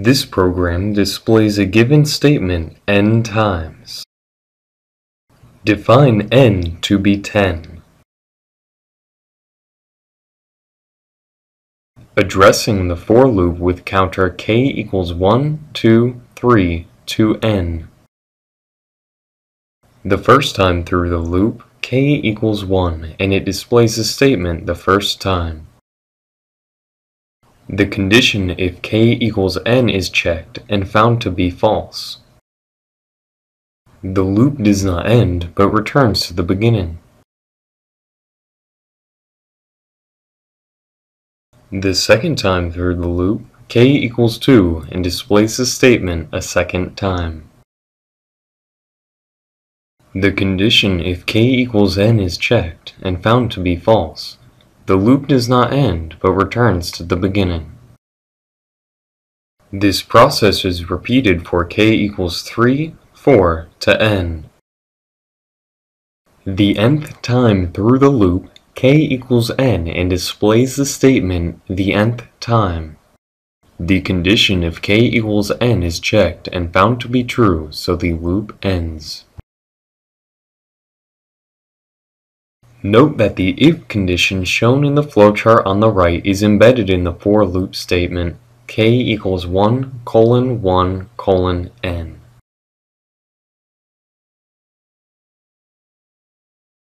This program displays a given statement n times. Define n to be 10. Addressing the for loop with counter k equals 1, 2, 3 to n. The first time through the loop, k equals 1 and it displays the statement the first time. The condition if k equals n is checked and found to be false. The loop does not end but returns to the beginning. The second time through the loop, k equals 2 and displays the statement a second time. The condition if k equals n is checked and found to be false. The loop does not end but returns to the beginning. This process is repeated for k equals 3, 4 to n. The nth time through the loop, k equals n and displays the statement the nth time. The condition if k equals n is checked and found to be true, so the loop ends. Note that the if condition shown in the flowchart on the right is embedded in the for loop statement k equals 1 colon 1 colon n.